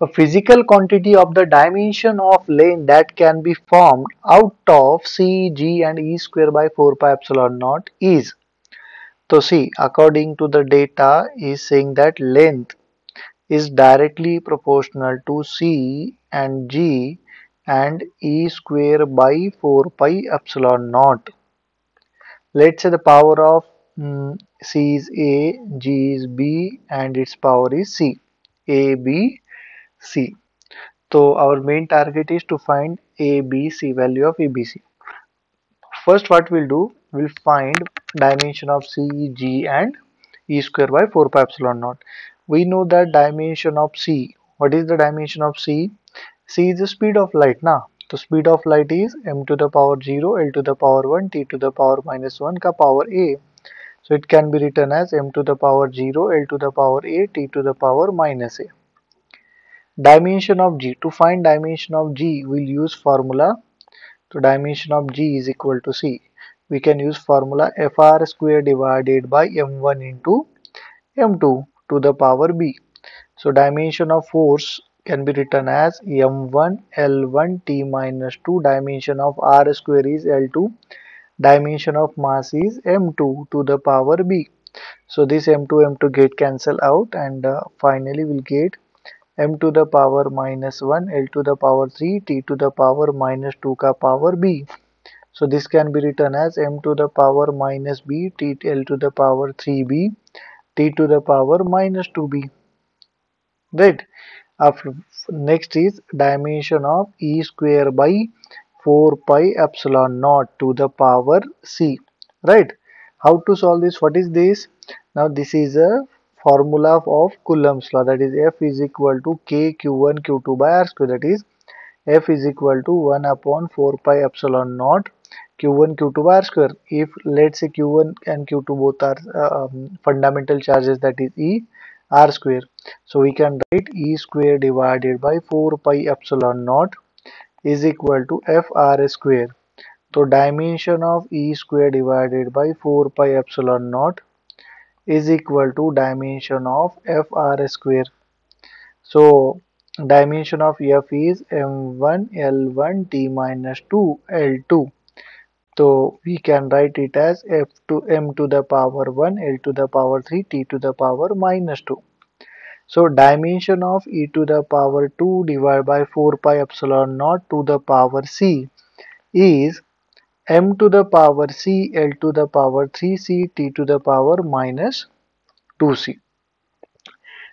a physical quantity of the dimension of length that can be formed out of c, g and e square by 4 pi epsilon naught is. So see, according to the data is saying that length is directly proportional to c and g and e square by 4 pi epsilon naught. Let's say the power of mm, c is a, g is b and its power is c. a, b, c. So our main target is to find a, b, c value of ABC. First what we'll do, we'll find dimension of c, g and e square by 4 pi epsilon naught. We know that dimension of c. What is the dimension of c? c is the speed of light now. The speed of light is m to the power 0, l to the power 1, t to the power minus 1 ka power a. So it can be written as m to the power 0, l to the power a, t to the power minus a. Dimension of g. To find dimension of g, we'll use formula. So dimension of g is equal to c. We can use formula fr square divided by m1 into m2 to the power b. So dimension of force can be written as m1 l1 t minus 2 dimension of r square is l2 dimension of mass is m2 to the power b so this m2 m2 get cancel out and uh, finally we'll get m to the power minus 1 l to the power 3 t to the power minus 2 ka power b. So this can be written as m to the power minus b t l to the power 3b t to the power minus 2b right. After next is dimension of e square by 4 pi epsilon naught to the power c. Right. How to solve this? What is this? Now this is a formula of coulomb's law that is f is equal to k q1 q2 by r square that is f is equal to 1 upon 4 pi epsilon naught q1 q2 by r square if let's say q1 and q2 both are uh, um, fundamental charges that is e r square. So we can write e square divided by 4 pi epsilon naught is equal to fr square. So dimension of e square divided by 4 pi epsilon naught is equal to dimension of fr square. So dimension of f is m1 l1 t minus 2 l2 so we can write it as f to m to the power 1, l to the power 3, t to the power minus 2. So dimension of e to the power 2 divided by 4 pi epsilon naught to the power c is m to the power c, l to the power 3c, t to the power minus 2c.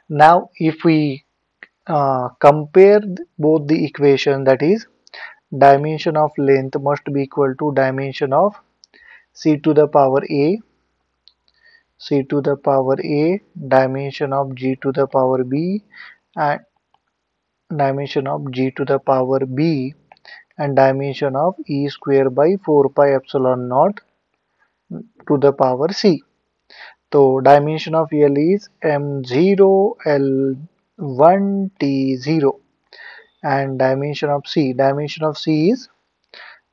Now if we uh, compare both the equation that is dimension of length must be equal to dimension of c to the power a c to the power a dimension of g to the power b and dimension of g to the power b and dimension of e square by 4 pi epsilon naught to the power c. So dimension of L is m0 L1 T0 and dimension of C. Dimension of C is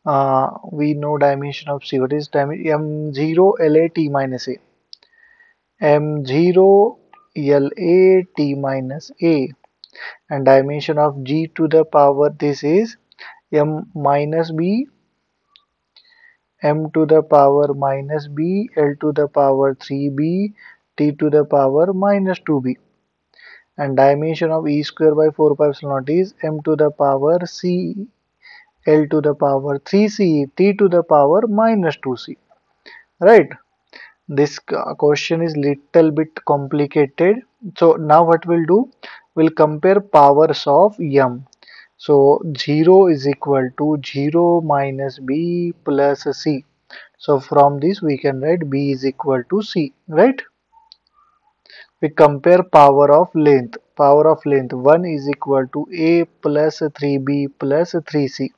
uh, we know dimension of C. What is dimension? M0 LA T minus A. M0 LA T minus A and dimension of G to the power this is M minus B m to the power minus b, l to the power 3b, t to the power minus 2b and dimension of e square by 4 pi epsilon naught is m to the power c l to the power 3c t to the power minus 2c right? This uh, question is little bit complicated. So now what we'll do? We'll compare powers of m so 0 is equal to 0 minus b plus c. So from this we can write b is equal to c right? We compare power of length. Power of length 1 is equal to a plus 3b plus 3c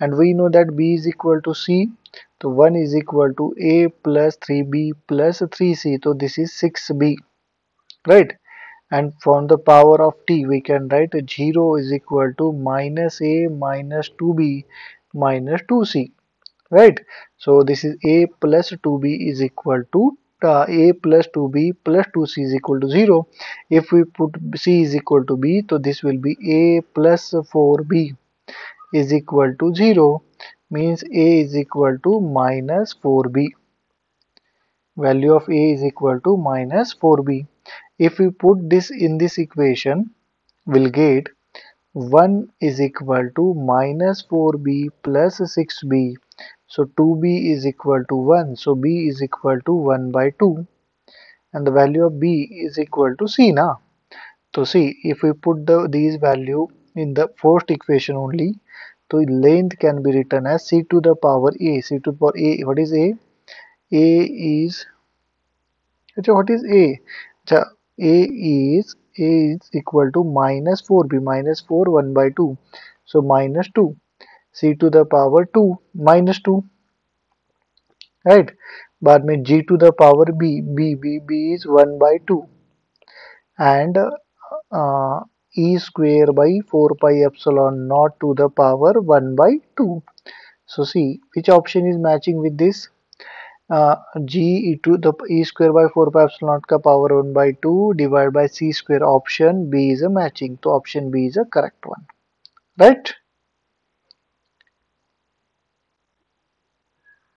and we know that b is equal to c. So 1 is equal to a plus 3b plus 3c so this is 6b right and from the power of t we can write 0 is equal to minus a minus 2b minus 2c right? So this is a plus 2b is equal to uh, a plus 2b plus 2c is equal to 0 if we put c is equal to b so this will be a plus 4b is equal to 0 means a is equal to minus 4b value of a is equal to minus 4b if we put this in this equation we'll get 1 is equal to minus 4b plus 6b so 2b is equal to 1 so b is equal to 1 by 2 and the value of b is equal to c now so see if we put the these value in the first equation only so length can be written as c to the power a. C to the power a what is a? A is what is a a is a is equal to minus 4b minus 4 1 by 2 so minus 2 c to the power 2 minus 2 right बाद में g to the power b b b b is 1 by 2 and uh, e square by 4 pi epsilon naught to the power 1 by 2 so see which option is matching with this Uh, g e to the e square by 4 pi epsilon naught ka power 1 by 2 divided by c square option b is a matching. So option b is a correct one. Right